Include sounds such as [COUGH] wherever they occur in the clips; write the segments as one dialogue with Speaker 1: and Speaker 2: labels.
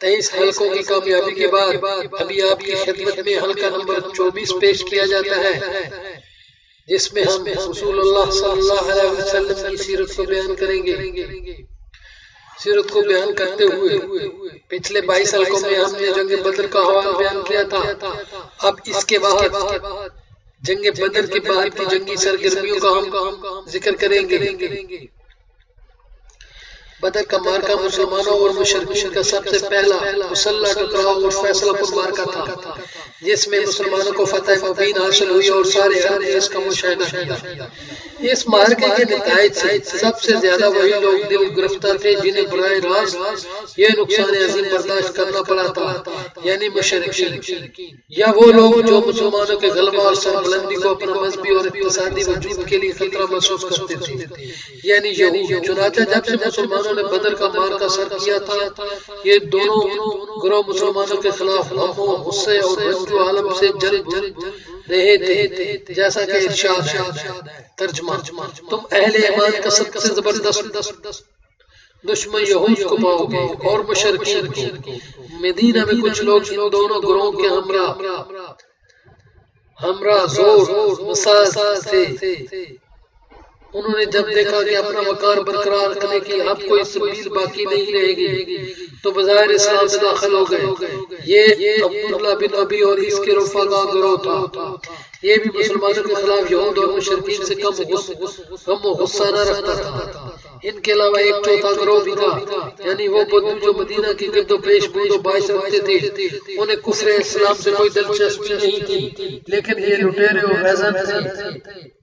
Speaker 1: तेईस हलकों की कामयाबी के बाद अभी आपकी खिदमत में हल्का नंबर चौबीस पेश किया जाता है जिसमें हम रसूलुल्लाह सल्लल्लाहु अलैहि वसल्लम की सीरत को बयान करेंगे सीरत को बयान करते हुए, पिछले बाईस हलकों में हमने जंग बदर का हवाल बयान किया था। अब इसके बाद जंग बदर के बाद की जंगी सरगर्मियों का हम ज़िक्र करेंगे। बदर का मार्का मुसलमानों और मुशरकिन का सबसे पहला मुसल्ला टकराव और फैसलापुर मार्का था, जिसमें मुसलमानों को फतेह मुबीन हासिल हुई और सारे इसका मुशाहिदा किया। इस मार्के के नतज से सबसे ज़्यादा वही लोग दिल गिरफ़्तार थे जिन्हें बरए रास्त ये नुकसान अजीम बर्दाश्त करना पड़ा था, यानी मुशरकिन। या वो लोग जो मुसलमानों के गलबा और सरबुलंदी को अपना मजहबी और इकतसादी वजूद के लिए खतरा महसूस करते थे। यानी चुनाचा जब से मुसलमानों ने बदर का मार का सर किया था, ये दोनों ग्रोह मुसलमानों के खिलाफ लाखों गुस्से और आलम से जल रहे थे जैसा कि इरशाद तर्जमा। तुम अहले ईमान का सबसे ज़बरदस्त दुश्मन यहूद को पाओगे और मुशरकिन को। मदीना में कुछ लोग इन दोनों ग्रोहों के हमरा हमरा ज़ोर, मसाज थे उन्होंने जब देखा कि अपना वकार बरकरार रखने की अब कोई सबील बाकी नहीं रहेगी तो बाज़ार इस्लाम में दाखिल हो गए। ये अब्दुल्ला बिन अबी और इसके रुफा का गिरोह था। ये भी मुसलमानों के खिलाफ यहूद और मुशरकिन से कम कम गुस्सा न रखता था। इनके अलावा एक चौथा ग्रोह भी था। यानी वो बदू जो मदीना की गिरदो पेश बूदो बाइश रखते थे, उन्हें कुफर इस्लाम से कोई दिलचस्पी नहीं थी। लेकिन ये लुटेरे और थे।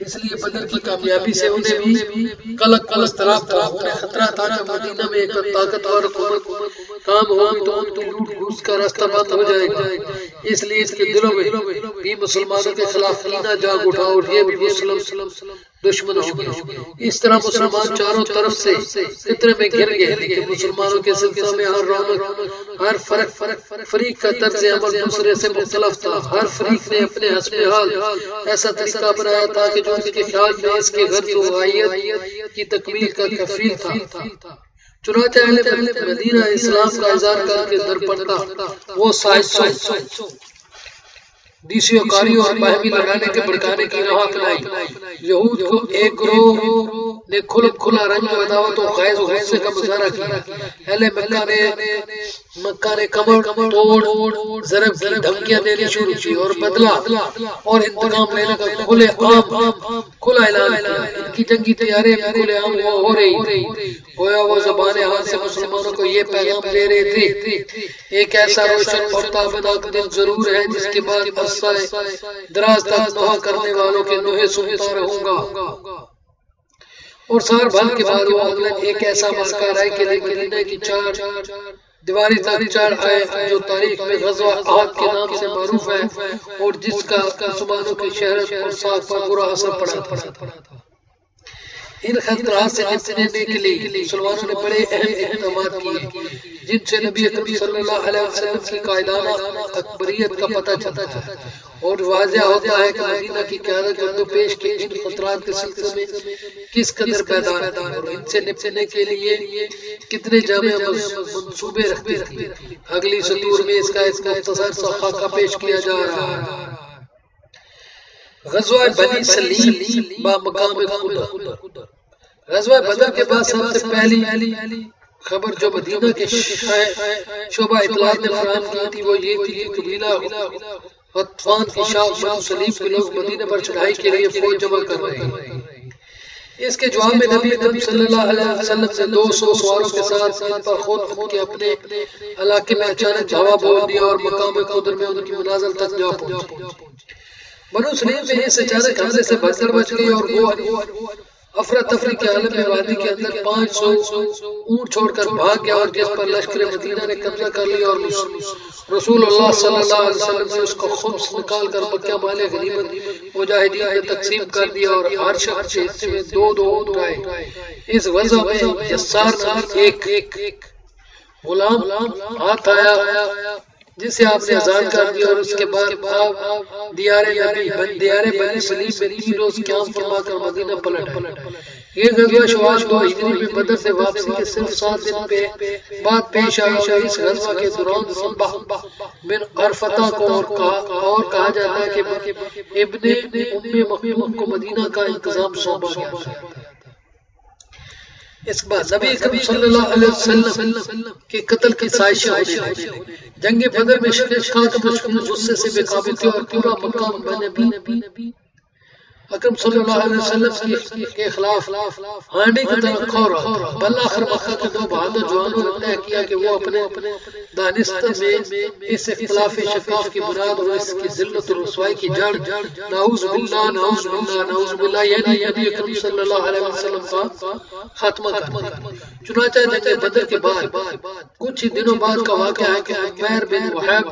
Speaker 1: इसलिए बदर की कामयाबी से उन्हें भी कलक कलक तरफ़ तरफ़ खतरा था कि मदीना में एक ताकतवर हुकूमत काम होगी तो उनकी लूट घूस का रास्ता बंद हो जाएगा। इसलिए इसके दिलों में भी मुसलमानों के खिलाफ कीना जाग उठा और ये भी मुस्लिम दुश्मन हो गए। इस तरह मुसलमान चारों तरफ़ से फितरे में गिर गए, लेकिन मुसलमानों के सिलसिले में हर रौनक, हर फ़र्क फ़र्क फरीक का तर्ज अमल दूसरे से मुख्तलफ था। हर फरीक ने अपने हसब हाल ऐसा तरीका बनाया था कि जो उसके ख्याल में इसके घर की तकमील का कफील था। चुनाचे मदीना इस्लाम का इजहार करके दर पड़ता। वो साहिब दिशियोकारी और महमी लगाने के भड़काने की राह अपनाई। यहूद को एक ग्रोह ने खुल खुला रंग अदावत और खैज गुस्से का मुजाहरा किया। अहले मक्का ने मक्का ने कमर तोड़ जरब की धमकियाँ देनी शुरू की और बदला और इंतकाम लेने का खुले आम खुला ऐलान किया। इनकी जंगी तैयारी खुले आम हो रही। गोया वो जबान हाथ से मुसलमानों को ये पैगाम दे रहे थे। एक ऐसा रोशन और ताबनाक दिन ज़रूर है जिसके बाद दराज तक नोहा करने वालों के नोहे सुनता रहूँगा और सार भर के बाद एक ऐसा मस्कार राय के लिए मदीना की चार दीवारी तक चार आए जो तारीख में गजवा आहद के नाम से मारूफ है और जिसका मुसलमानों की शहरत और साथ पर बुरा असर पड़ा था। इन खतरात से निपटने के लिए मुसलमानों ने बड़े अहम इकदाम किए, जिनसे नबी कबीर सल्लल्लाहु अलैहि वसल्लम की कायदाना अकबरियत का पता चलता है और वाजह होता है कि मदीना की क्यादत जद्दो पेश के इन खतरात के सिलसिले में किस कदर पैदार है और इनसे निपटने के लिए कितने जामे मंसूबे रखते थे। अगली सतूर में इसका एक मुख्तसर सा खाका पेश किया जा रहा है। गजवा बनी सलीम गजवा बदर के बाद सबसे पहली खबर जो मदीना के शोभा इतलात ने फराहम की थी वो ये थी कि कबीला गतफान की शाख बनु सलीम के लोग मदीना पर चढ़ाई के लिए फौज जमा कर रहे हैं। इसके जवाब में नबी नबी सल्लल्लाहु अलैहि वसल्लम से 200 सवारों के साथ इन पर खुद खुद के अपने इलाके में अचानक हवा बोल दिया और मकाम खुदर में उनकी मुनाजर तक जा पहुँचे। बनु सलीम में इस अचानक हमले से भगदड़ मच गई और वो अफरा तफरी के आलम में वादी के अंदर पाँच सौ ऊँट छोड़कर भाग गया और जिस पर लश्कर मदीना ने कब्जा कर लिया और रसूल अल्लाह सल्लल्लाहु अलैहि वसल्लम ने उसको खुब्स निकाल कर मक्का माले गनीमत मुजाहिदीन में तकसीम कर दिया और हर शख्स के हिस्से में दो दो ऊँट इस वजह में यस्सार नाम एक गुलाम हाथ आया जिसे आपने आज़ाद कर दिया और उसके बाद आप दियारे नबी, बन दियारे बनी सलीम में तीन रोज क्याम फरमा कर मदीना पलट ये गजवा शवाल दो हिजरी में बदर से वापसी के सिर्फ़ सात दिन पे बाद पेश आया और इस गजवा के दौरान सब्बाह बिन अरफता को और कहा और कहा जाता है कि इब्ने उम्मे मखदूम को मदीना का इंतज़ाम सौंपा गया इस बाद नबी करीम सल्लल्लाहु अलैहि वसल्लम के कत्ल की साजिश जंग बदर में शरीफ गुस्से से बेकाबू थे और पूरा मक्का नबी। अकरम सल्लल्लाहु अलैहि वसल्लम के खिलाफ हांडी की तरह खो रहा बल आखिर मक्का के दो बहादुर जवानों ने तय किया कि वो अपने दानिस्त में इस इख्तिलाफ शकाफ की बुनियाद और इसकी जिल्लत और रसवाई की जड़ नाउज बिल्लाह नाउज बिल्लाह नाउज बिल्लाह यानी नबी अकरम सल्लल्लाहु अलैहि वसल्लम का खात्मा कर चुनाचा जंग बदर के बाद। कुछ ही दिनों बाद का वाकया है कि उमैर बिन वहाब,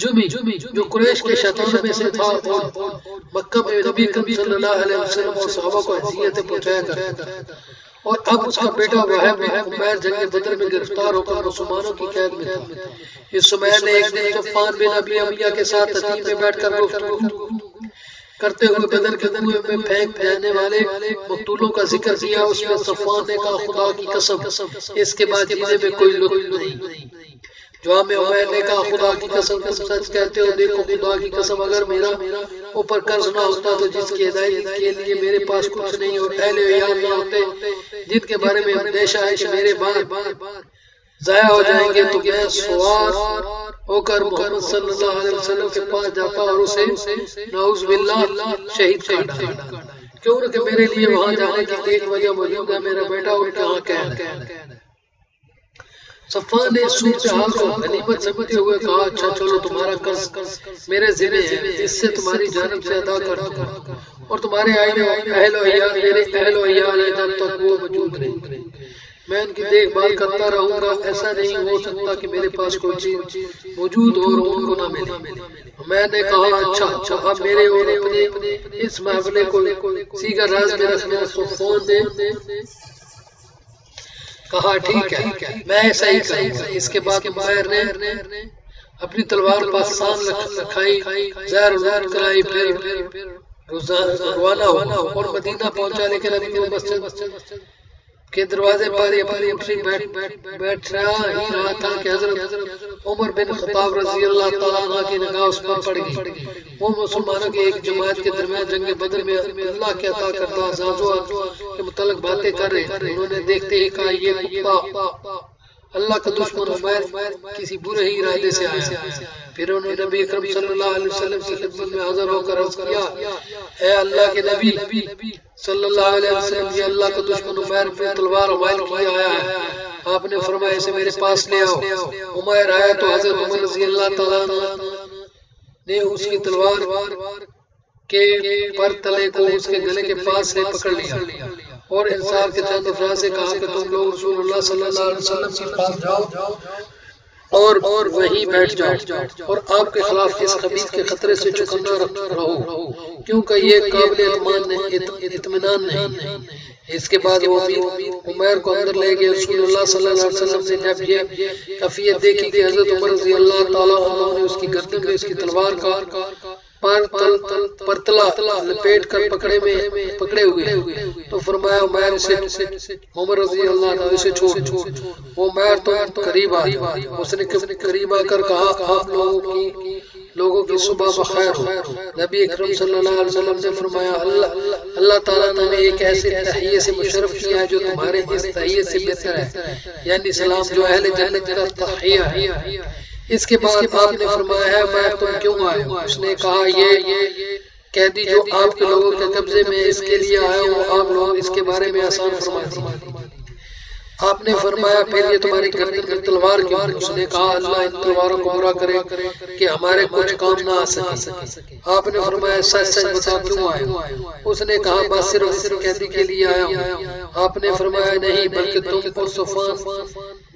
Speaker 1: जुमी, जो कुरैश के शैतान में से था और मक्का में नबी करीम सल्लल्लाहु अलैहि वसल्लम और सहाबा को हैसियत पहुँचाया करता था। और अब उसका बेटा वहाब उमैर जंग बदर में गिरफ़्तार होकर मुसलमानों की कैद में था। इस सुमैर ने एक दिन तूफ़ान बिन अबी अमिया के साथ तकीब में बैठकर गुफ्तगू करते हुए बदर के कुएँ में फेंक जाने वाले मकतूलों का ज़िक्र किया, उसमें सफवान ने कहा, खुदा की कसम, इसके बाद जीने में कोई लुत्फ नहीं। जवाब में उमैर ने कहा, खुदा की कसम, तुम सच कहते हो, देखो खुदा की कसम, अगर मेरा ऊपर कर्ज ना होता तो जिसकी हिदायत के लिए मेरे पास कुछ नहीं और पहले याद ना होते। जिनके बारे में अंदेशा है मेरे बाद जाया हो जाएँगे तो मैं सवार होकर मोहम्मद सल्लल्लाहु अलैहि वसल्लम के पास जाता और उसे नाउज बिल्लाह शहीद कर क्यों कि मेरे लिए वहाँ जाने की एक वजह मौजूद है मेरा बेटा और कहाँ कैद है? सफ़ा ने सूरत हाल को गनीमत समझते हुए कहा अच्छा चलो तुम्हारा कर्ज मेरे ज़िले है इससे तुम्हारी जानब से अदा कर दूँगा। और तुम्हारे आए अहलो मेरे अहलो जब तक वो मौजूद नहीं मैं उनकी देखभाल करता रहूँगा, ऐसा नहीं हो सकता कि मेरे पास कोई चीज़ मौजूद हो और उनको ना मिले। मैंने कहा अच्छा अच्छा अब मेरे और अपने इस मामले को सीकर राज में रखना फ़ोन दे। कहा, ठीक है, मैं ऐसा ही करूँगा। इसके बाद मुखैर ने अपनी तलवार पास शाम रखाई, जहर जहर कराई, फिर रवाना हुआ और मदीना पहुँचा, लेकिन मस्जिद के दरवाजे पर ये अपनी अपनी बैठ बैठ रहा ही रहा था कि हज़रत उमर बिन खताब रज़ी अल्लाह तआला की निगाह उस पर पड़ गई। वो मुसलमानों की एक जमात के दरमियान जंग बदर में अल्लाह के अता करता आजाजों के मुतलक बातें कर रहे उन्होंने देखते ही कहा, ये कुत्ता अल्लाह का दुश्मन उमैर किसी बुरे ही इरादे से आया। फिर उन्होंने नबी अकरम सल्लल्लाहु अलैहि वसल्लम की खिदमत में हाजिर होकर अर्ज़ किया ए अल्लाह के नबी, सल्लल्लाहु अलैहि वसल्लम, ये अल्लाह का दुश्मन उमैर पे तलवार वाइल किया आया है। आपने फरमाया, इसे मेरे पास ले आओ। उमैर आया तो हज़रत उमर रज़ी अल्लाह तआला ने उसकी तलवार के पर तले को उसके गले के पास से पकड़ लिया। और इंसाफ के चंद अफराज से कहा कि तुम लोग रसूलुल्लाह सल्लल्लाहु अलैहि वसल्लम के पास जाओ और और वहीं बैठ जाओ और आपके खिलाफ इस खबीज के खतरे से चुकंदा रहो। क्योंकि ये काबिल इतमान नहीं इसके बाद वो भी उमर को अंदर ले गए। रसूलुल्लाह सल्लल्लाहु अलैहि वसल्लम से जब ये कफियत देखी कि हज़रत उमर रज़ी अल्लाह तआला ने उसकी गर्दन में उसकी तलवार का पर तल तल परतला लपेट कर पकड़े में पकड़े हुए। तो फरमाया, मैर से उमर रज़ी अल्लाह इसे छोड़ वो मैर तो करीब आ उसने करीब आकर कहा, आप लोगों की लोगों की सुबह बखैर हो। नबी अकरम सल्लल्लाहु अलैहि वसल्लम ने फरमाया, अल्लाह अल्लाह ताला ने एक ऐसे तहिए से मुशर्रफ किया जो तुम्हारे इस तहिए से बेहतर है। यानी सलाम जो अहले जन्नत का तहिया है। इसके बाद आपने फरमाया है मैं तुम क्यों आए उसने कहा ये कैदी जो आपके लोगों के कब्जे में इसके लिए आया हो आप लोग इसके बारे में आसान फरमा आपने फरमाया, फिर ये तुम्हारी गर्दन में तलवार क्यों? उसने कहा, अल्लाह इन तलवारों को बुरा करे कि हमारे कुछ काम ना आ सके। आपने फरमाया, सच सच बता क्यों आए उसने कहा, बस सिर्फ़ सिर्फ़ कैदी के लिए आया आपने फरमाया, नहीं, बल्कि तुम पुरसफान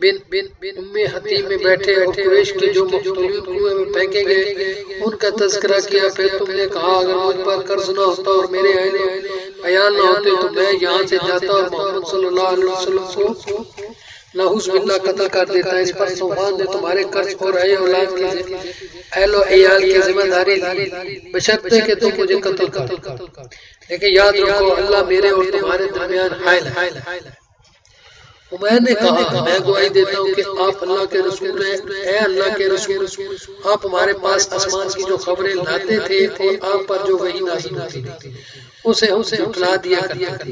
Speaker 1: बिन बिन बिन उम्मे हतीम में बैठे और कुरैश के जो मुख्तलिफ़ कुएँ में फेंके गए उनका तस्करा किया, फिर तुमने कहा, अगर मुझ पर कर्ज ना होता और मेरे अयाल ना होते तो मैं यहाँ से जाता और मोहम्मद सल्लल्लाहु अलैहि वसल्लम को नहुस बिल्ला कत्ल कर देता है इस पर सोफान ने तुम्हारे कर्ज को रहे औलाद की एलो एयाल की ज़िम्मेदारी ली। बशर्ते कि तुम मुझे कत्ल कर। लेकिन याद रखो अल्लाह मेरे और तुम्हारे दरमियान हायल है। उमैर ने कहा मैं गवाही देता हूँ कि आप अल्लाह के रसूल हैं। अल्लाह के रसूल आप हमारे पास आसमान की जो खबरें लाते थे और आप पर जो वही नाजिल होती थी। उसे उसे उठला दिया करता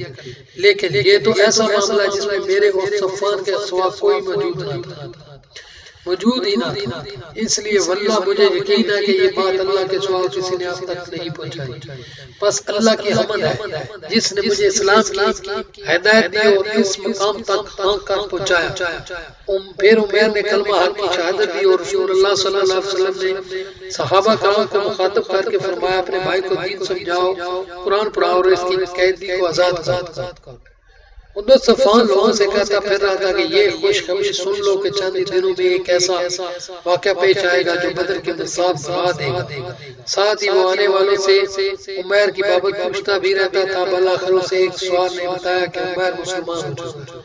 Speaker 1: लेकिन ये तो ऐसा मामला है जिसमें मेरे और सफान के सिवा कोई मौजूद नहीं था। मौजूद ही ना था। इसलिए वल्ला मुझे यकीन है कि ये बात अल्लाह के सिवा किसी ने अब तक नहीं पहुंचाई। बस अल्लाह की हमद है, जिसने मुझे इस्लाम की हिदायत दी और इस मकाम तक कर पहुँचाया। फिर उमर ने कलमा हक की शहादत दी और रसूलुल्लाह सल्लल्लाहु अलैहि वसल्लम ने सहाबा कराम को मुखातब करके फरमाया, अपने भाई को दीन समझाओ, कुरान पढ़ाओ और इसकी कैदी को आज़ाद करो। उधर सफान लोगों से कहता फिर रहा था कि ये खुशखबरी सुन लो कि चंद दिनों में एक ऐसा वाक्य पेश आएगा जो बदर के अंदर साफ़ बढ़ा देगा। साथ ही वो आने वालों से उमर की बाबत पूछता भी रहता था बल्ला से एक सवाल ने बताया कि उमर मुसलमान हो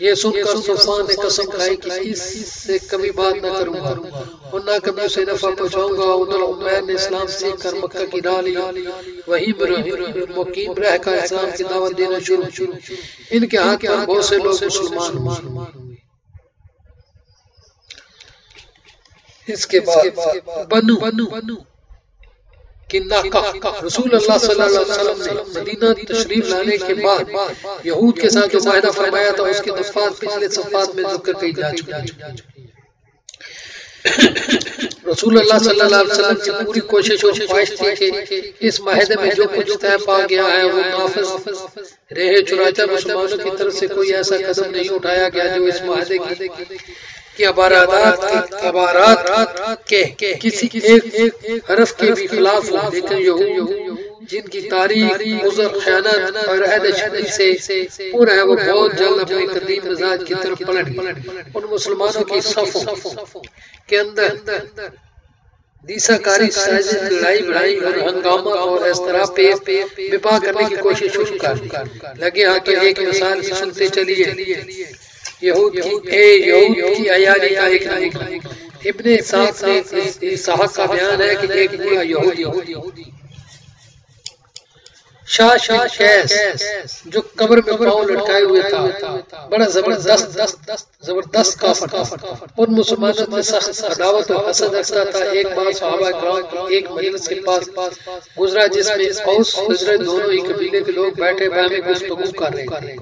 Speaker 1: ये सुनकर सुफान ने कसम खाई कि इससे कभी बात न करूँगा। और ना कभी उसे नफा पहुंचाऊँगा। उधर उमर ने इस्लाम सीख कर मक्का की डाल वही मुकीम रह कर इस्लाम की दावत देना शुरू शुरू इनके हाथ पर बहुत से लोग मुसलमान इसके बाद बनु बनु बनु रसूल अल्लाह सल्लल्लाहु अलैहि वसल्लम ने मदीना तशरीफ़ लाने के बाद यहूद के साथ जो वायदा फरमाया था, उसके दफात पिछले सफात में ज़िक्र कही जा चुकी रसूल अल्लाह सल्लल्लाहु अलैहि वसल्लम की पूरी कोशिश और ख्वाहिश थी कि इस माहदे में जो कुछ तय पा गया है, वो नाफिज रहे। चुनाचा मुसलमानों की तरफ़ से कोई ऐसा कदम नहीं उठाया गया जो इस माहदे की कि अबारात के किसी एक हरफ के भी खिलाफ लेकिन यहूद जिनकी तारीख और से पूरा है, वो बहुत जल्द अपने कदीम मिजाज की तरफ़ पलट उन मुसलमानों की सफों के अंदर दीसाकारी लड़ाई बढ़ाई और हंगामा और इस तरह पे विपा करने की कोशिश शुरू कर लगे हाँ कि एक मिसाल सुनते चलिए। यहूद ए यहूद की अयाली का एक नाम इब्ने साहब ने साहब का बयान है कि एक यहूदी शाह शाह जो कब्र में पाँव लटकाए हुए था। बड़ा ज़बरदस्त ज़बरदस्त काफर उन मुसलमानों में सख्त अदावत और हसद रखता था। एक बार सहाबा कराम एक मजलिस के पास गुजरा जिसमें औस हज़रत दोनों ही कबीले के लोग बैठे बैठे गुफ्तगू कर रहे थे।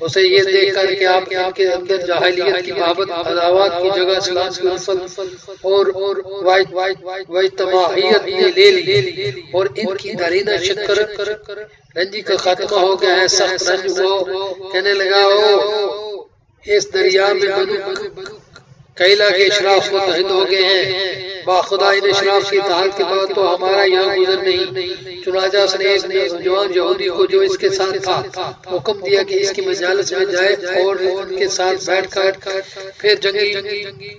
Speaker 1: उसे ये देख कर के आप आपके अंदर जाहिलियत की मोहब्बत अदावत की जगह इस्लाम की उल्फत और और तबाहियत ने ले ली। और इनकी दरीना शक्कर रंजी का खात्मा हो गया है, सख्त रंज हुआ। कहने लगा हो इस दरिया में कैला के शराफ मुतहद हो गए हैं बाखुदा इन शराफ की ताल के बाद तो हमारा यहाँ गुजर नहीं। चुनाजा ने एक नौजवान यहूदी को जो इसके साथ था हुक्म दिया कि इसकी मजालस में जाए और उनके साथ बैठ कर फिर जंगी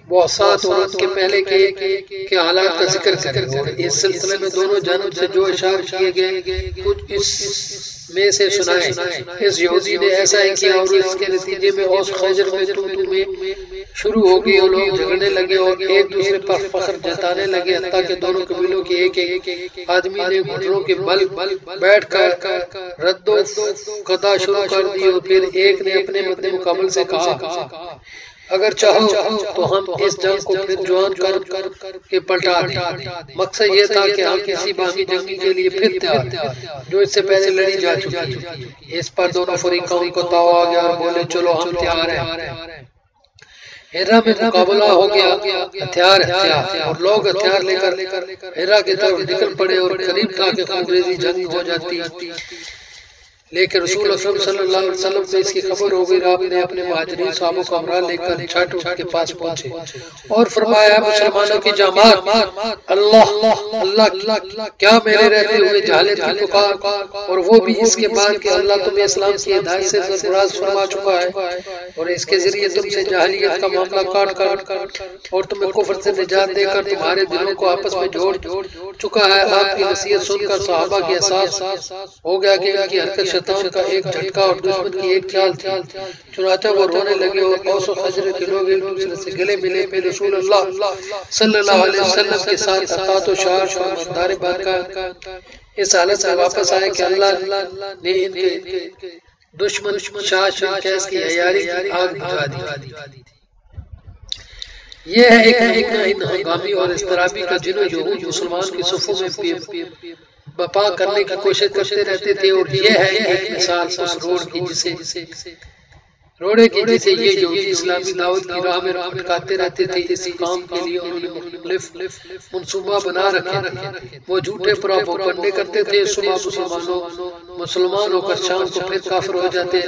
Speaker 1: बहुत और उसके पहले के, के हालात का ज़िक्र करें। इस सिलसिले में दोनों जानब से जो इशार किए गए कुछ इस में से सुनाए। इस यहूदी ने ऐसा ही किया और इसके नतीजे में औस खजर में तू तू में शुरू हो गई और लोग झगड़ने लगे और एक दूसरे पर फख्र जताने लगे हत्ता के दोनों कबीलों के एक एक आदमी ने घुटनों के बल बैठ कर रद्दो, कदा शुरू कर दी और फिर एक ने अपने मुकाबल से कहा अगर चाहो तो हम इस जंग को फिर जवान कर कर के पलटा दें मकसद ये था कि हम किसी बागी जंगी के लिए फिर तैयार जो इससे पहले लड़ी जा चुकी है इस पर दोनों फरीकों को ताव आ गया और बोले चलो हम तैयार हैं। हेरा में मुकाबला हो गया हथियार हथियार और लोग हथियार लेकर हेरा की तरफ़ निकल पड़े और करीब था कि अंग्रेज़ी जंग हो जाती। लेकिन रसूल सल्लल्लाहु अलैहि वसल्लम से इसकी खबर हो गई आपने अपने महाजरीन साहबों को हमरा लेकर छठ के पास पहुँचे। और फरमाया मुसलमानों की जमात अल्लाह अल्लाह क्या मेरे रहते हुए जाले की पुकार और वो भी इसके बाद कि अल्लाह तुम्हें इस्लाम की हिदायत से सरफराज फरमा चुका है। और इसके ज़रिए तुमसे जाहलियत का मामला काट काट कर और तुम्हें कुफर से निजात देकर तुम्हारे दिलों को आपस में जोड़ चुका है। आपकी नसीहत सुनकर साहबा के एहसास हो गया कि इनकी हरकत शैतान का एक झटका और दुश्मन की एक चाल थी। चुनाचा वो रोने लगे और औसो खजर के लोग एक दूसरे से गले मिले। फिर रसूल अल्लाह सल्लल्लाहु अलैहि वसल्लम के साथ अतात और मंदार का इस हालत से वापस आए कि अल्लाह ने इनके दुश्मन शाह शाह की हयारी आग बुझा दी। ये है एक एक हंगामी और इस्तराबी का जिनो जो मुसलमान की सफ़ों में बपा करने की कोशिश करते रहते थे और ये है मिसाल उस रोड की जिसे रोड़े की जिसे ये जो इस्लामी दावत की राह में भटकाते रहते थे, इस काम के लिए उन्होंने मुख्तलिफ़ मनसूबा बना रखे वो झूठे प्रोपोगंडे करते थे, सुबह मुसलमानों मुसलमान होकर शाम को फिर काफिर हो जाते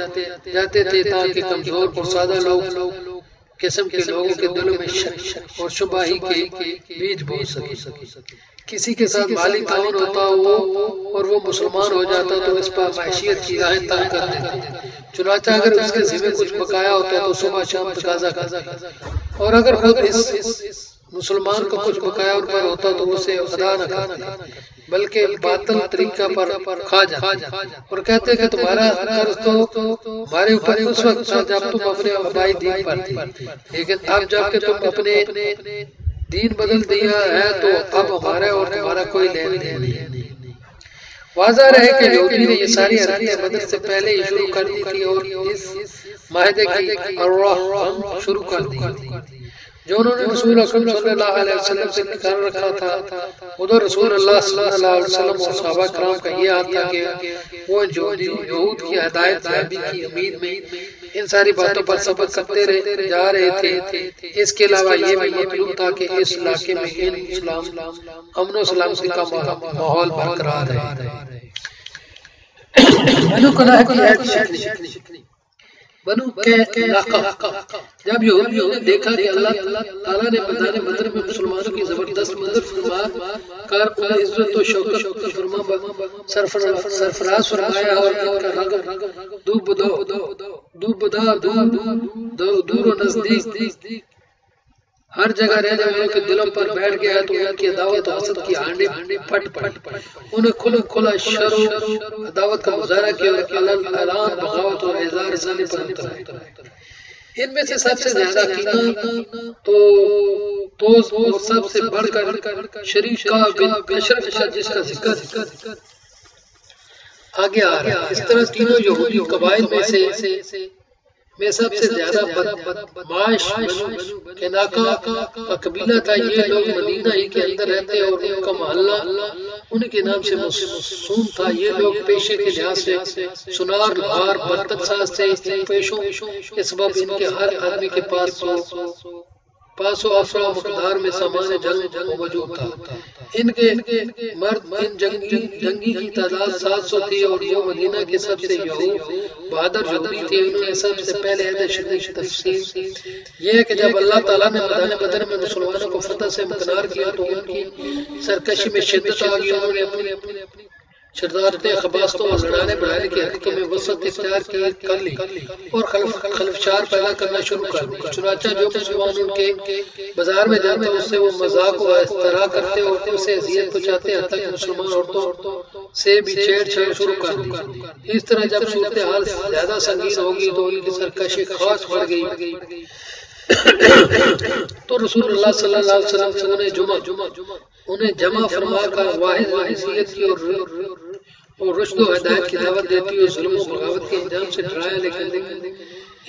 Speaker 1: जाते थे ताकि कमज़ोर और सादा लोग किस्म के लोगों के दिलों में शक और शुबाही के बीज बो सके। किसी के साथ माली ताउन होता वो और वो मुसलमान हो जाता तो इस पर मैशियत की राहें तंग कर देते। चुनाचा अगर उसके जिम्मे कुछ बकाया होता तो सुबह शाम तकाजा कर और अगर खुद इस मुसलमान को कुछ बकाया उन पर होता तो उसे अदा न करते। बल्कि बातल तरीका पर खा जा और कहते कि तुम्हारा कर्ज तो हमारे ऊपर उस वक्त था जब तुम अपने अबाई दीन पर थे। लेकिन अब जब तुम अपने दीन बदल दिया है तो अब हमारा और तुम्हारा कोई लेन देन नहीं वाजा रहे कि यहूदी ने ये सारी हरकतें बदल से पहले ही शुरू कर दी थी और इस माहदे की शुरू कर दी। जो उन्होंने रसूल सल्लल्लाहु अलैहि वसल्लम से निकाल रखा था, उधर रसूल अल्लाह सल्लल्लाहु अलैहि वसल्लम और सहाबा कराम का ये हाथ था कि वो जो यहूद की हिदायत याबी की उम्मीद में इन सारी बातों पर सबक करते रहे, जा रहे थे। इसके अलावा ये भी मतलूब था कि इस इलाके में इस्लाम अमन सलामती का माहौल बरकरार रहे। [COUGHS] बनु जब यहूदियों ने देखा कि अल्लाह ताला ने बताने मंदिर में मुसलमानों की ज़बरदस्त मंदिर फरमा कर इज़्ज़त और शौकत फरमा सरफराज फरमाया और रंग दूब दो दूब दा दूर दूर नज़दीक। हर जगह रहने वालों के दिलों पर बैठ गया तो उनकी दावत और हसद की हांडी फट फट उन्हें खुला खुला शरो दावत का मुजाहरा किया और ऐलान बगावत और इजार जाने पर उतर इनमें से सबसे ज़्यादा कीना तो तो सबसे बढ़कर शरीफ का बिन अशरफ जिसका ज़िक्र आगे आ रहा है। इस तरह तीनों यहूदी कबाइल में से में सबसे ज़्यादा केनाका का कबीला था ये लोग मदीना ही के अंदर रहते और उनका मोहल्ला, उनके नाम से मसूम था ये लोग पेशे के लिहाज से सुनार लोहार बर्तन साज पेशों, इस सबब इनके हर आदमी के पास पासो अफरा मकदार में सामान जंग मौजूद था। इनके मर्द, इन जंगी जंगी की तादाद सात सौ थी और जो मदीना के सबसे बहादुर यहूदी थे। उन्होंने सबसे पहले तफसील। ये है कि जब अल्लाह ताला ने मैदान बदर में मुसलमानों को फतह से मुकनार किया तो उनकी सरकशी में शिद्दत आ गई। उन्होंने अपनी अपनी शरदारत खबास्तों और लड़ाने बढ़ाने की में वसत इख्तियार कर ली। और पैदा करना शुरू कर चुनाचा जो उनके बाज़ार में जाते उससे वो मज़ाक करते और उसे अजियत पहुंचाते हैं, तक मुसलमान औरतों से भी छेड़छाड़ शुरू कर दी। इस तरह जब सूरत हाल ज़्यादा संगीन होगी तो उनकी सरकशी खास बढ़ गई। तो रसूल सल्लल्लाहु अलैहि वसल्लम उन्हें जुमा जुमा उन्हें जमा फरमा कर वाहिद वाहिद की और और रुश्द हदायत की दावत देती है जुल्म बगावत के अंजाम से डराया लेकिन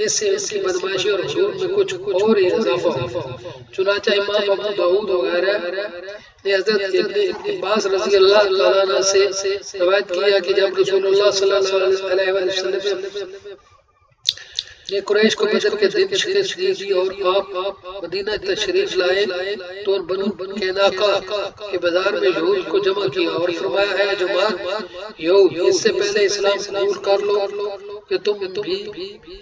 Speaker 1: इससे उसकी बदमाशी और झूठ में कुछ और इजाफा हो। चुनाचा इमाम अबू दाऊद वगैरह ने हज़रत इब्न अब्बास रज़ी अल्लाह तआला से रवायत किया कि जब रसूलुल्लाह सल्लल्लाहु अलैहि वसल्लम ने कुरैश को बदर के दिन शिकस्त दी थी और आप मदीना तशरीफ़ लाए तो बनु केनाका के बाज़ार में यहूद को जमा किया और फरमाया है जो मार यहूद इससे पहले इस्लाम कबूल कर लो कि तुम भी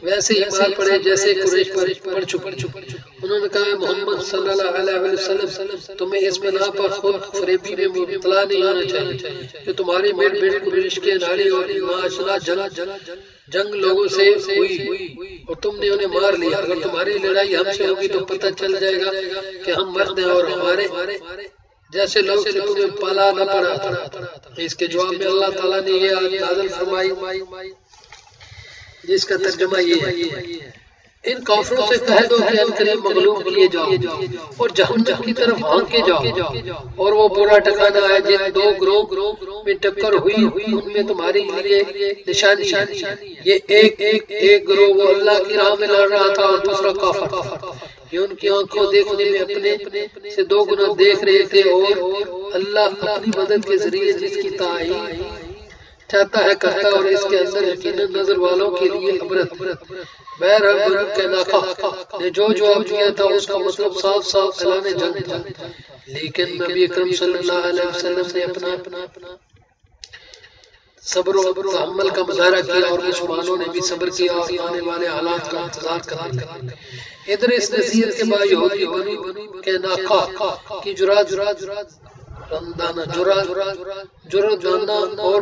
Speaker 1: वैसे ही मार पड़े जैसे कुरैश पर पड़ चुके उन्होंने कहा, मोहम्मद सल्लल्लाहु अलैहि वसल्लम, तुम्हें इस बिना पर खुद फरेबी में मुबतला नहीं होना चाहिए कि तुम्हारी मेड बेट के नारी और माशरा जला जला जंग लोगों से हुई और तुमने उन्हें मार लिया। अगर तुम्हारी लड़ाई हमसे होगी तो पता चल जाएगा कि हम मर्द हैं और हमारे जैसे लोग से तुम्हें पाला न पड़ा इसके जवाब में अल्लाह ताला ने ये नाजल फरमाई। जिसका तर्जुमा ये है। इन काफिरों से कह दो कि करीब मगलूब किए जाओ और जहन्नम की तरफ़ भाग के जाओ और वो बुरा टकाना है जिन दो ग्रोह में टक्कर हुई उनमें तुम्हारी लिए निशानी ये एक एक एक ग्रोह वो अल्लाह की राह में लड़ रहा था और दूसरा काफर ये उनकी आँखों देखने में अपने से दो गुना देख रहे थे और अल्लाह अपनी मदद के ज़रिए जिसकी ताई चाहता है करता और इसके अंदर यकीन नज़र वालों के लिए अबरत ने जो जवाब दिया था, उसका मतलब साफ़ साफ़ ऐलान जंग था। लेकिन नबी अकरम सल्लल्लाहु अलैहि वसल्लम ने अपना अपना सब्र और तहम्मल का मुजाहरा किया और मुसलमानों ने भी सब्र किया और आने वाले हालात का इंतज़ार कर इधर इस नसीहत के बाद यहूदी बनी के नाका की जुरा जुरा जुरा और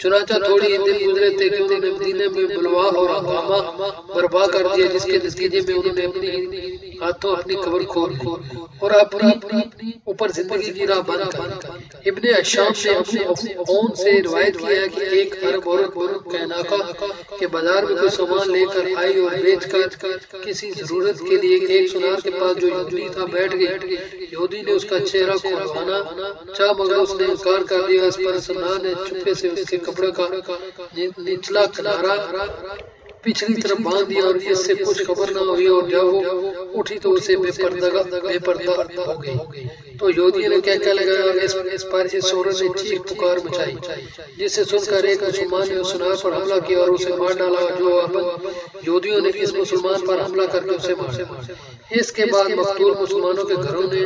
Speaker 1: चुनाचा थोड़ी दिन गुजरे थे कि उन्होंने मदीने में बुलवा और हंगामा बर्बाद कर दिया, जिसके नतीजे में उन्होंने अपनी हाथों अपनी खोल और अपनी ऊपर ज़िंदगी की राह बंद कर इब्ने अशाम अपने फ़ोन से रिवायत किया कि एक अरब औरत के बाज़ार में कोई सामान लेकर आई और बेच कर किसी ज़रूरत के लिए एक सुनार के पास जो यहूदी था बैठ गई। यहूदी ने उसका चेहरा खुलवाना चाह मगर उसने इनकार कर दिया। इस पर सन्ना ने चुपके से उसके कपड़े का निचला किनारा पिछली तरफ़ बाँध दिया और इससे कुछ खबर न हुई और जब वो उठी तो उसे बेपर्दा बेपर्दा हो गई। तो योधी ने क्या क्या लगाया? इस, पर इस औरत ने चीख पुकार मचाई जिसे सुनकर एक मुसलमान ने सुनार पर हमला किया और उसे मार डाला। जो योधियों ने इस मुसलमान पर हमला करके उसे मार। इसके बाद मकतूल मुसलमानों के घरों ने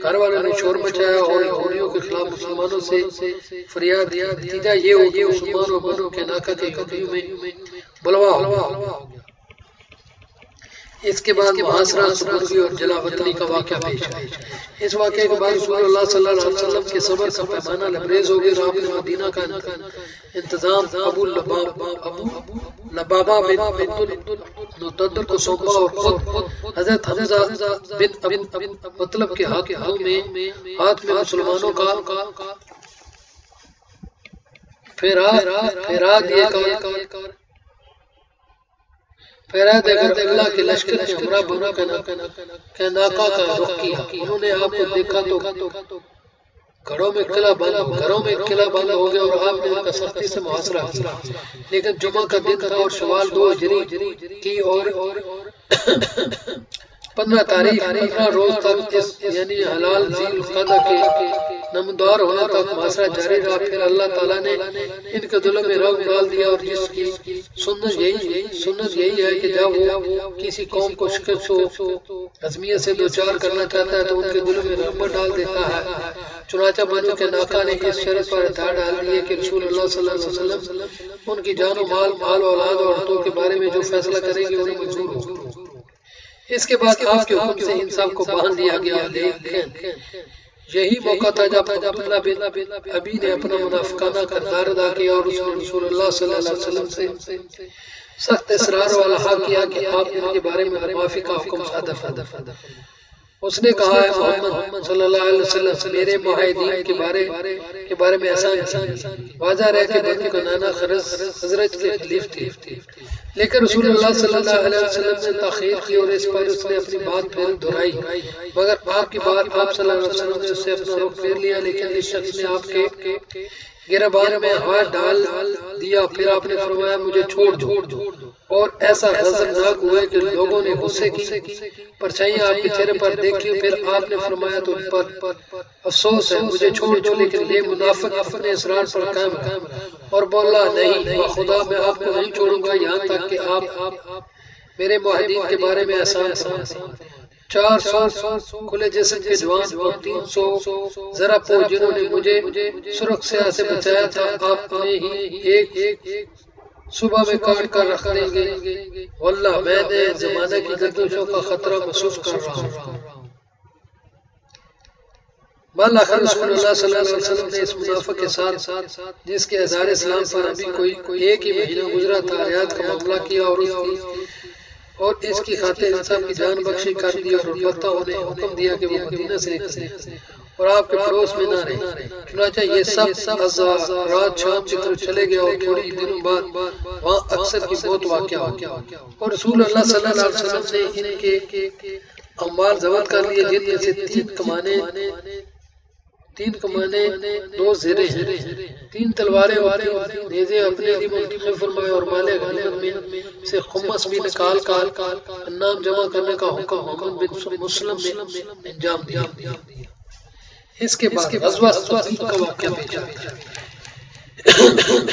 Speaker 1: घर वालों ने शोर मचाया और यहूदियों के खिलाफ मुसलमानों से फरियाद नतीजा ये हो गया मुसलमानों के नाका के कदमी में बुलवा हो गया। इसके बाद मुहासरा और जलावतनी का वाक्य पेश है। इस वाक्य के बाद सल्लल्लाहु अलैहि वसल्लम के सबर का पैमाना लबरेज हो गया आपने मदीना का इंतज़ाम अबू लबाब अबू लबाबा बिन मुतद्दर को सौंपा और खुद हज़रत हमजा बिन बिन मतलब के हाथ में हाथ में मुसलमानों का फेरा फेरा दिए अल्लाह के लश्कर ने हमरा बनो के नाका का रुख किया, उन्होंने आपको देखा तो घरों में किला बंद, घरों में किला बंद हो गया और आपने उनका सख्ती से मुहासरा किया। लेकिन जुमा का दिन था और सवाल दो हजरी की और पंद्रह तारीख, पंद्रह रोज तक यानी हलाल के नमदार होना तक मासरा जारी रहा, फिर अल्लाह ताला ने इनके दिलों में रंग डाल दिया और जिसकी सुन्नत यही सुन्नत यही है कि जब वो किसी कौम को शिकस्त हो, अजमियत से दो चार करना चाहता है तो उनके दिलों में रंग डाल देता है। चुनाचा बनो के नाका ने इस शरत पर हथियार डाल दिए कि रसूल अल्लाह सल्लल्लाहु अलैहि वसल्लम उनकी जानो माल माल औलाद और औरतों के बारे में जो फैसला करेंगे उन्हें मंजूर हो। इसके बाद आपके हुक्म से इन सबको बाँध दिया गया। लेकिन यही मौका था जब अब्दुल्ला बिन अबी ने अपना मुनाफकाना करदार अदा किया और उसने रसूलुल्लाह सल्लल्लाहु अलैहि वसल्लम से सख्त इसरार वाला हक किया कि आप इनके बारे में माफ़ी का हुक्म सादा फादा उसने कहा है मोहम्मद, सल्लल्लाहु अलैहि वसल्लम, मेरे मुहाहिदीन के बारे के बारे में ऐसा वाजा रहे कि बनी को नाना खरज हज़रत के खलीफ थे। लेकिन रसूलुल्लाह सल्लल्लाहु अलैहि वसल्लम ने ताखीर की और इस पर उसने अपनी बात फिर दोहराई। मगर आपकी बात आप सल्लल्लाहु अलैहि वसल्लम उससे अपना रुख फेर लिया, लेकिन इस शख्स ने आपके गिरबान में हाथ डाल दिया, फिर आपने फरमाया, मुझे छोड़ दो। और ऐसा खतरनाक हुआ कि लोगों ने गुस्से की। परछाई आपके चेहरे पर देखी, फिर आपने फरमाया तो पर अफसोस है, मुझे छोड़ दो, लेकिन ये मुनाफिक अपने इसरार पर कायम और बोला, नहीं खुदा, मैं आपको नहीं छोड़ूँगा, यहाँ तक कि आप मेरे मुहिदीन के बारे में एहसान चार सौ खुले जवान और तीन सौ। जरा पोज जिन्होंने मुझे सुरक्षा से बचाया था। आपने ही एक एक सुबह में काट कर रख देंगे। वल्लाह, मैंने जमाने की गर्दिशों का खतरा महसूस कर रहा हूँ। वसल्लम ने इस मुनाफा के साथ जिसके हज़ार इस्लाम पर अभी कोई एक ही महीना गुजरा था आयात का मामला किया और उसकी और इसकी खातिर इंसान की जान बख्शी कर दी और अलबत्ता उन्हें हुक्म दिया कि वो मदीना से निकले। और आपके पड़ोस में ना रहे। चुनाचा ये सब रात, शाम की तरफ़ चले गए और थोड़ी दिनों बाद वहाँ अक्सर की बहुत वाक्य हो और रसूल अल्लाह सल्लल्लाहु अलैहि वसल्लम से इनके अम्बार जब्त कर लिए जिनमें से तीन कमाने तीन कमाने दो जेरे हैं तीन तलवारें होती नेजे अपने दी मुल्की में फरमाए और माले गनीमत में से खुमस भी निकाल काल नाम जमा करने का हुक्म मोहम्मद बिन मुस्लिम ने अंजाम दिया इसके बाद गजवा का वाकया पेश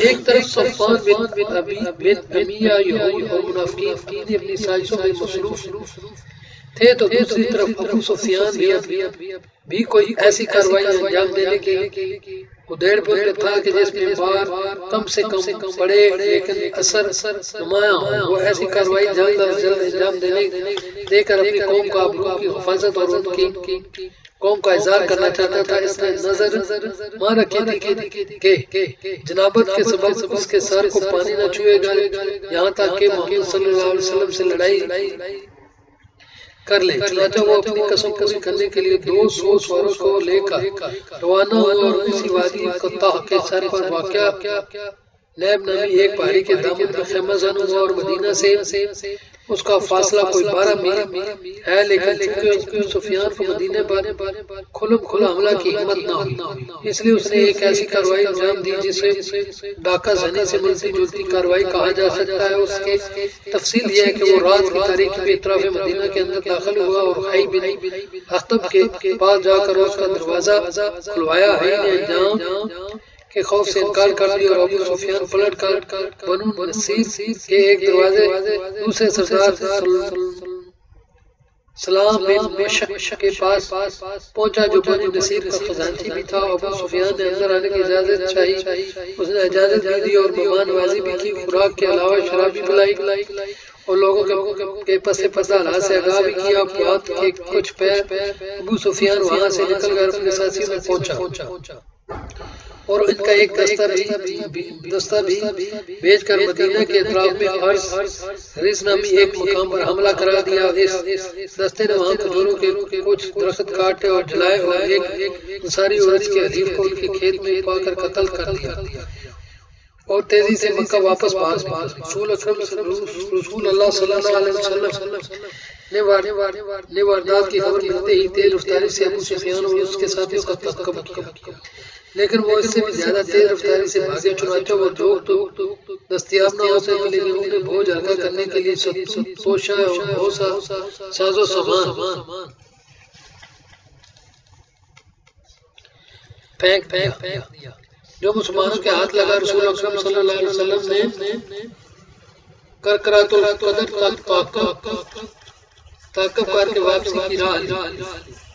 Speaker 1: एक तरफ़ सफान बिन बिन अबी बिन अमिया यहूदी और मुनाफिकीन अपनी साजिशों में मसरूफ थे तो दूसरी तरफ़ अबू सुफियान भी भी कोई ऐसी कार्रवाई अंजाम देने की उधेड़ पुर था कि जिसमें बार कम से कम से कम बड़े लेकिन असर नुमाया वो ऐसी कार्रवाई जल्द जल्द अंजाम देने देकर अपनी कौम का आबरू की हिफाजत और उनकी कौम का इजहार करना चाहता था। इसने नज़र माँ रखी थी के जनाबत के सबब उसके सर को पानी न छुएगा। यहाँ तक कि मोहम्मद सल्लल्लाहु अलैहि वसल्लम से लड़ाई कर ले। चुनाचा वो अपनी कसम पूरी करने के लिए दो सौ स्वरों को लेकर रवाना हुआ और किसी वादी कुत्ता के सर पर वाक्य नैब नामी एक पहाड़ी के दामन पर खेमा हुआ और मदीना से उसका फासला कोई बारह मील है लेकिन चूँकि सुफियान को मदीने पर खुलम खुला हमला की हिम्मत न हुई। इसलिए उसने एक ऐसी कार्रवाई अंजाम दी जिसे डाका जनी से मिलती जुलती कार्रवाई कहा जा सकता है। उसके तफसील यह है कि वो रात की तारीख में इतराफ मदीना के अंदर दाखिल हुआ और हाई। बिन अख्तब के पास जाकर उसका दरवाज़ा खुलवाया है अंजाम। के खौफ से इनकार कर दिया और अबू सुफियान पलट कर बनु नसीर के एक दरवाजे दूसरे सरदार सलाम। बिन बेशक के पास पहुँचा जो बनु नसीर का खजानची भी था अबू सुफियान ने अंदर आने की इजाज़त चाहिए उसने इजाज़त भी दी और मेहमान नवाजी भी की खुराक के अलावा शराब भी पिलाई। और लोगों के, के पसे पता ला से आगाह भी किया बात के कुछ पैर अबू सुफियान वहाँ से निकलकर अपने साथी में पहुँचा। और इनका एक दस्ता भी दस्ता भी भेज कर मदीना के अतराफ में हर्ष नामी एक मुकाम पर हमला करा दिया। इस दस्ते ने वहाँ खजूरों के कुछ दरख्त काटे और जलाए और एक सारी औरत के अजीब को उनके खेत में पाकर कत्ल कर दिया। और तेज़ी से मक्का वापस पास रसूल अल्लाह सल्लल्लाहु अलैहि वसल्लम ने वारदात की खबर मिलते ही तेज रफ्तारी से अबू सुफियान और उसके साथियों का तकब किया लेकिन वो इससे भी ज़्यादा तेज रफ्तारी से भागे चुनाचों वो जो तो दस्तियाब न हो सके लेकिन उन्हें बोझ हल्का करने के लिए सब सोचा और साजो सामान फेंक फेंक दिया जो मुसलमानों के हाथ लगा रसूल अकरम सल्लल्लाहु अलैहि वसल्लम ने कर करा तो कदर ताकत ताकत करके वापसी की राह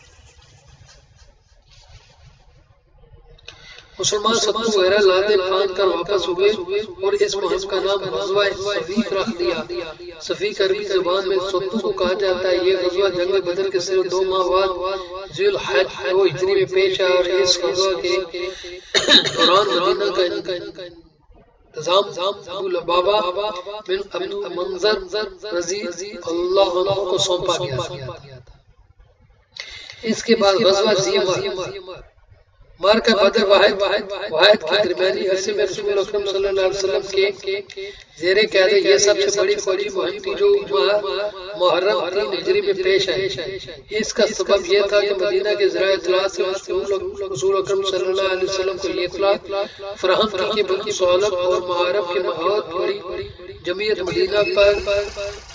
Speaker 1: मुसलमान सत्तू वगैरह लादे फांद कर वापस हुए और इस मुहिम का नाम गजवा सफीक रख दिया। सफीक अरबी जबान में सत्तू को कहा जाता है, ये गजवा जंग बदर के सिर्फ़ दो माह बाद जुल हज वो हिजरी में पेश आया और इस गजवा के दौरान मदीना का बाबा मंजर रज़ी अल्लाह को सौंपा गया इसके बाद गजवा मार का बदर वाहिद वाहिद की दरमियानी अरसे में रसूल अकरम सल्लल्लाहु अलैहि वसल्लम के जेरे कहते ये सबसे बड़ी फौजी मुहिम थी जो मुहर्रम तीन हिजरी में पेश है इसका सबब यह था कि मदीना के जरा इतलात से रसूल अकरम सल्लल्लाहु अलैहि वसल्लम को ये इतलात फराहम थी कि बल्कि सोलह और मुहर्रम के बहुत बड़ी जमीयत मदीना पर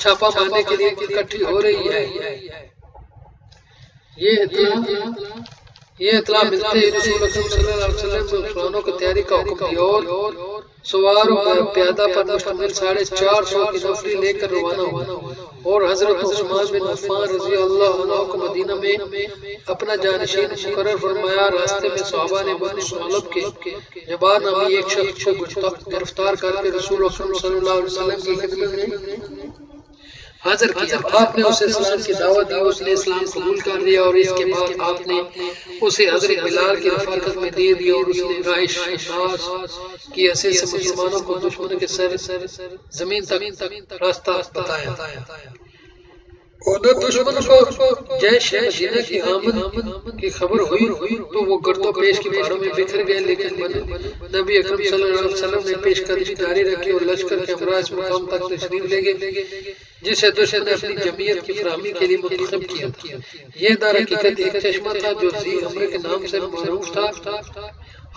Speaker 1: छापा मारने के लिए इकट्ठी हो रही है ये इतला ये इतला मिलते ही रसूल मुसलमानों को तैयारी का हुक्म दिया और सवार प्यादा पर मुश्तमिल साढ़े चार सौ की नफरी लेकर रवाना हुआ। और हज़रत उस्मान बिन अफान रज़ी अल्लाह को मदीना में अपना जानशीन मुकर फरमाया रास्ते में सहाबा ने बनी सोलब के जबान नामी एक शख्स को गिरफ़्तार करके रसूल सल्लल्लाहु अलैहि वसल्लम की खिदमत में हाजिर किया। आपने उसे इस्लाम की दावत दी उसने इस्लाम कबूल कर लिया और इसके बाद आपने उसे हज़रत बिलाल की रफाकत में दे दिया और उसने राइश की ऐसे से मुसलमानों को दुश्मनों के सर ज़मीन तक रास्ता बताया। उधर दुश्मन को जैश मदीना की आमद की खबर हुई तो वो गर्दो पेश की पहाड़ों में बिखर गए, लेकिन नबी अकरम सल्लल्लाहु अलैहि वसल्लम ने पेश कदमी जारी रखी और लश्कर के हमरा मुकाम तक तशरीफ़ ले गए, जिसे दुश्मन ने अपनी जमीयत की फरहमी के लिए मुंतखब किया ये दर हकीकत एक चश्मा था जो जी अमर के नाम से मरूफ था।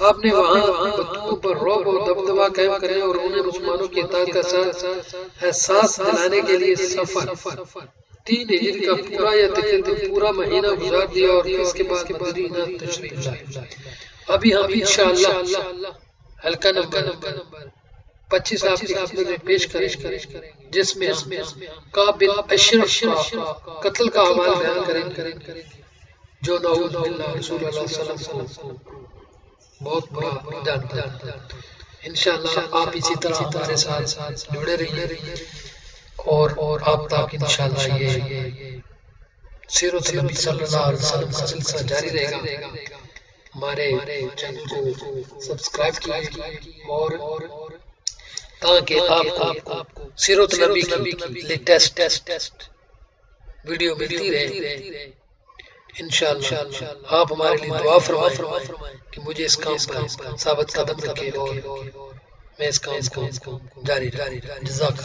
Speaker 1: आपने वहाँ बतूओं पर रौब और दबदबा कायम करे और उन्हें मुसलमानों की इताद का एहसास दिलाने के लिए सफ़र। तीन हिजरी का पूरा या तकरीबन पूरा महीना गुजार दिया और इसके बाद मदीना तशरीफ़ लाए। अभी हम इंशाअल्लाह हल्का नंबर पच्चीस आपके में पेश करें जिसमें काबिल अशरफ का कत्ल का हवाला बयान करें जो बहुत बड़ा मैदान इंशाअल्लाह आप इसी तरह हमारे साथ जुड़े रहिए। और और आप तक इंशाल्लाह ये सीरत नबी सल्लल्लाहु अलैहि वसल्लम का सिलसिला जारी रहेगा। हमारे चैनल को सब्सक्राइब कीजिए और ताकि आपको सीरत नबी की लेटेस्ट टेस्ट टेस्ट वीडियो मिलती रहे। इंशाल्लाह आप हमारे लिए दुआ फरमाएँ कि मुझे इस काम पर साबित कदम रखे और मैं इस काम को जारी जारी जजाक